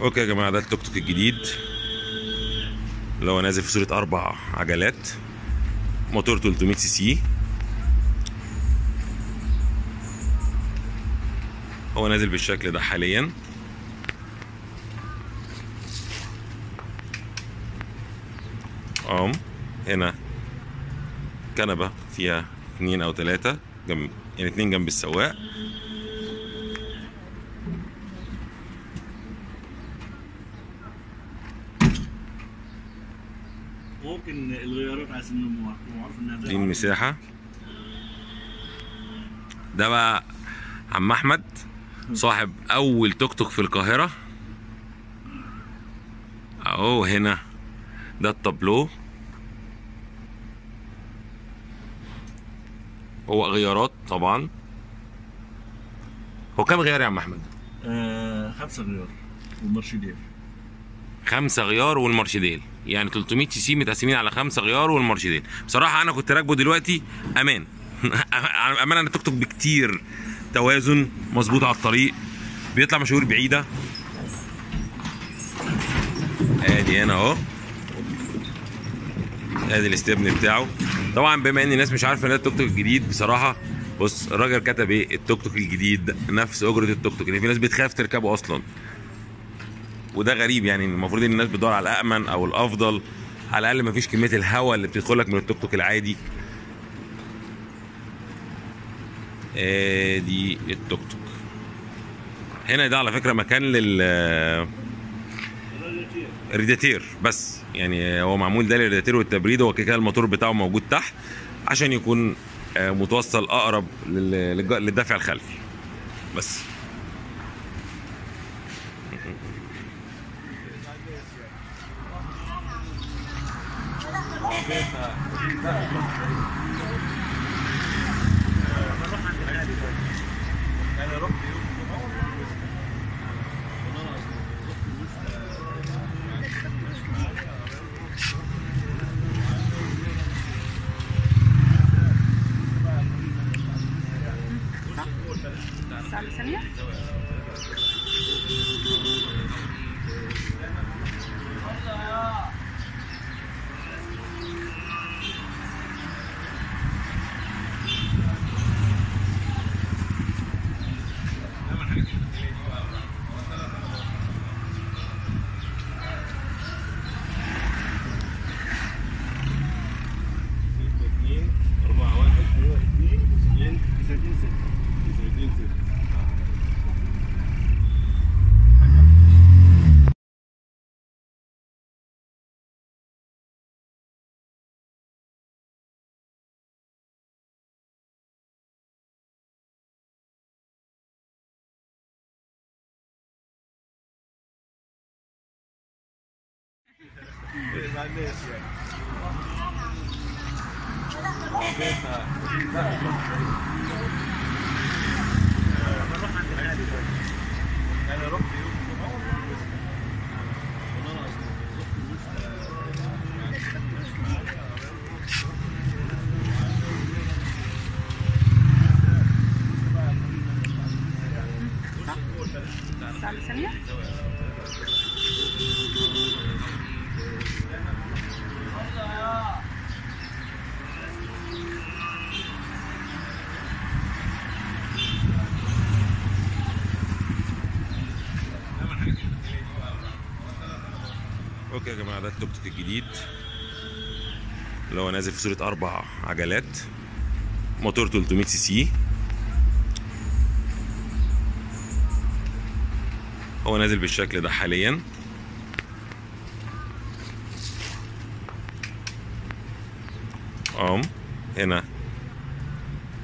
Okay يا جماعة ده التوك توك الجديد. اللي هو نازل في صورة أربع عجلات. موتور 300 CC. هو نازل بالشكل ده حاليا. أم هنا كنبة فيها اتنين أو تلاتة جنب يعني اتنين جنب السواق. ممكن الغيارات عايز انه معروف إنها دي المساحة. ده بقى عم أحمد صاحب أول توك توك في القاهرة. أهو هنا ده التابلو. هو غيارات طبعا. هو كام غيار يا عم أحمد؟ آه خمسة غيار والمرشدين. خمسة غيار والمارشدير يعني 300 CC متقسمين على خمسة غيار والمارشدير بصراحة أنا كنت راكبه دلوقتي أمان. أمان أنا توك توك بكتير. توازن مظبوط على الطريق. بيطلع مشاوير بعيدة. أدي هنا أهو. أدي الاستبن بتاعه. طبعا بما إن الناس مش عارفة إن التوك توك الجديد بصراحة بص الراجل كتب إيه؟ التوك توك الجديد نفس أجرة التوك توك. لأن في ناس بتخاف تركبه أصلا. وده غريب يعني المفروض إن الناس بتدور على الامن أو الأفضل. على الأقل مفيش كمية الهواء اللي بتدخلك من التوك توك العادي. آدي التوك توك. هنا ده على فكرة مكان لل الرادياتير بس يعني هو معمول ده للرادياتير والتبريد. هو كده الموتور بتاعه موجود تحت عشان يكون آه، متوصل أقرب للدفع الخلفي. بس. بيتنا أنا رحت يوم Salut, salut. الساعة ثانية الساعة Okay يا جماعة ده التوك توك الجديد. اللي هو نازل في صورة أربع عجلات. موتور 300 CC. هو نازل بالشكل ده حاليا. أم هنا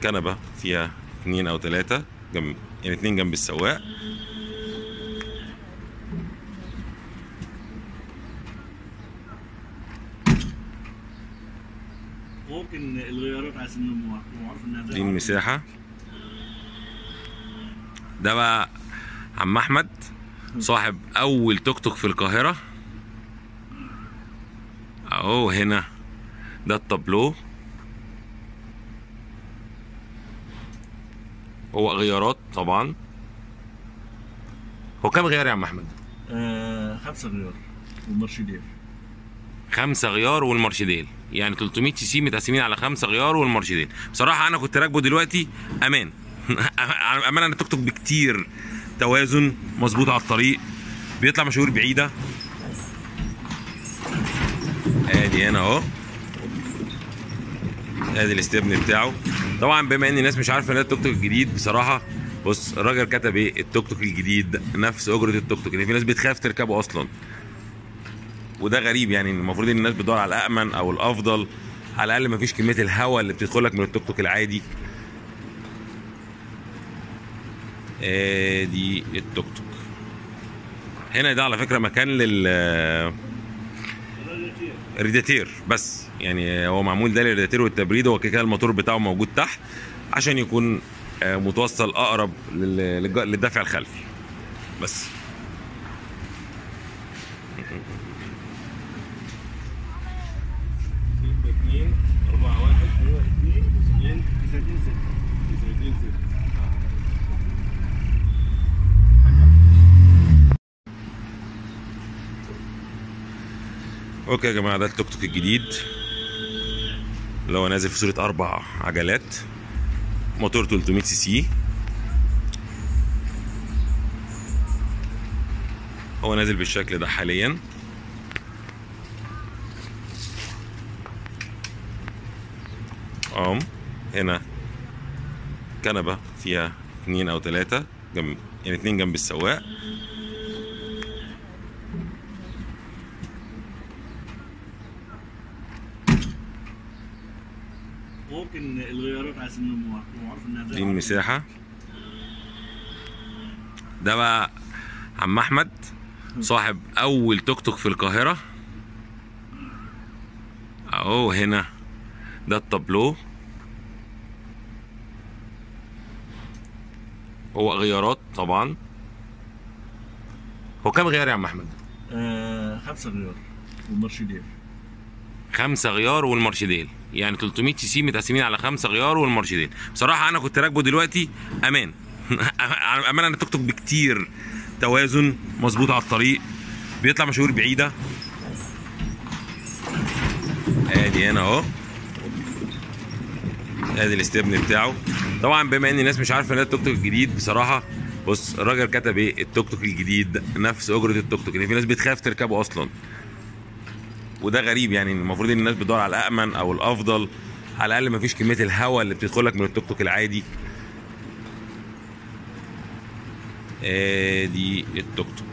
كنبة فيها اتنين أو تلاتة جنب يعني اتنين جنب السواق. ممكن الغيارات انه معروف إنها دي المساحة. ده بقى عم أحمد صاحب أول توك توك في القاهرة. أهو هنا ده التابلو. هو غيارات طبعا. هو كام غيار يا عم أحمد؟ آه خمسة غيار ومرشدين خمسة غيار والمارشدير يعني 300 CC متقسمين على خمسة غيار والمارشدير بصراحة أنا كنت راكبه دلوقتي أمان. أمان عن التوك توك بكتير. توازن مظبوط على الطريق. بيطلع مشاوير بعيدة. آدي هنا أهو. آدي الاستبن بتاعه. طبعا بما إن الناس مش عارفة إن التوك توك الجديد بصراحة بص الراجل كتب إيه؟ التوك توك الجديد نفس أجرة التوك توك يعني في ناس بتخاف تركبه أصلا. وده غريب يعني المفروض إن الناس بتدور على الامن أو الأفضل. على الأقل مفيش كمية الهواء اللي بتدخلك من التوك توك العادي. آدي التوك توك. هنا ده على فكرة مكان لل الرادياتير بس يعني هو معمول ده للرادياتير والتبريد هو كده الموتور بتاعه موجود تحت عشان يكون آه، متوصل أقرب لل- للج- للدفع الخلفي. بس. أوكي يا جماعة ده التوك توك الجديد. اللي هو نازل في صورة أربع عجلات. موتور 300 CC. هو نازل بالشكل ده حاليا. أم. هنا كنبة فيها اتنين أو تلاتة جنب يعني اتنين جنب السواق. ممكن الغيارات معروف إنها دي المساحة. ده بقى عم أحمد صاحب أول توك توك في القاهرة. أهو هنا ده التابلو. هو غيارات طبعا. هو كام غيار يا عم أحمد؟ آه خمسة غيار ومرشدين خمسة غيار والمارشدير يعني 300 CC متقسمين على خمسة غيار والمارشدير بصراحة أنا كنت راكبه دلوقتي أمان. أمان عن التوك توك بكتير. توازن مظبوط على الطريق. بيطلع مشاوير بعيدة. ادي هنا أهو. ادي الاستبن بتاعه. طبعا بما إن الناس مش عارفة إن ده التوك توك الجديد بصراحة بص الراجل كتب إيه؟ التوك توك الجديد نفس أجرة التوك توك. يعني في ناس بتخاف تركبه أصلا. وده غريب يعني المفروض إن الناس بتدور على الامن أو الأفضل. على الأقل مفيش كمية الهواء اللي بتدخلك من التوك توك العادي. ادي التوك توك.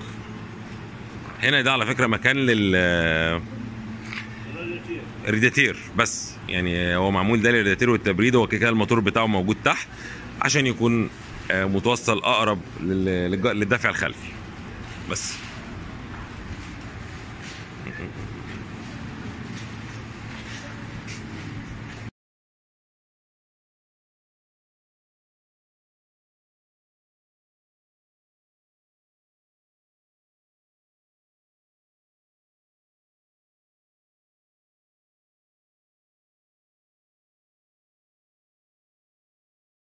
هنا ده على فكرة مكان لل الرادياتير بس. يعني هو معمول ده للرادياتير والتبريد هو كده الموتور بتاعه موجود تحت عشان يكون آه، متوصل أقرب للدفع الخلفي. بس.